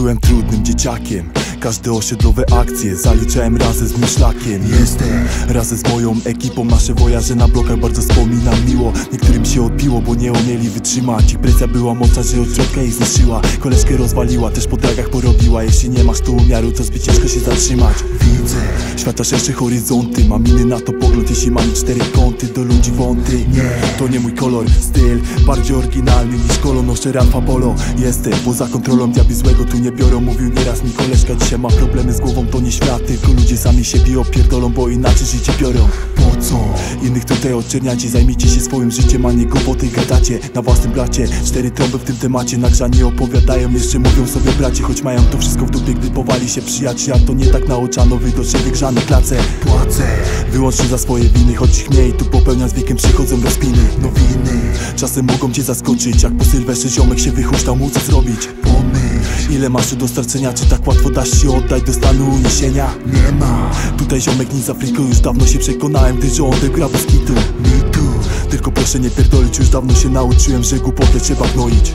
byłem trudnym dzieciakiem każde osiedlowe akcje zaliczałem razem z myślakiem Jestem Razem z moją ekipą nasze wojaże na blokach bardzo wspominam. Miło Niektórym się odbiło, bo nie umieli wytrzymać. Ich presja była mocna, że od środka ich zniszczyła. Koleżkę rozwaliła, też po dragach porobiła. Jeśli nie masz tu umiaru, to zbyt ciężko się zatrzymać. Widzę Świata szersze horyzonty. Mam inny na to pogląd, jeśli mam cztery kąty Do ludzi wąty. Nie. To nie mój kolor, styl Bardziej oryginalny niż kolor Noszę Ralfa Polo. Jestem poza kontrolą, diabli złego tu nie biorą Mówił nieraz mi koleżka, dzisiaj ma problemy z głową To nie świat, tylko ludzie sami siebie opierdolą Bo inaczej życie biorą. Po co? Innych tutaj odczerniacie, zajmijcie się swoim życiem, a nie głupoty gadacie. Na własnym blacie, cztery trąby w tym temacie Nagrzanie opowiadają, jeszcze mówią sobie bracie Choć mają to wszystko w dupie, gdy powali się przyjaciół A to nie tak naoczano, wydocznie wygrzane klace Płacę Wyłącznie za swoje winy, choć ich mniej Tu popełnia z wiekiem przychodzą rozpiny. Nowiny Czasem mogą cię zaskoczyć, jak po sylwestrze ziomek się wychuśtał mu co zrobić Ile masz do starcenia, czy tak łatwo dasz się oddać do stanu uniesienia? Nie ma. Tutaj ziomek nic z Afryką, już dawno się przekonałem, gdy że on gra bez kitu. Tylko proszę nie pierdolić, już dawno się nauczyłem, że głupotę trzeba gnoić.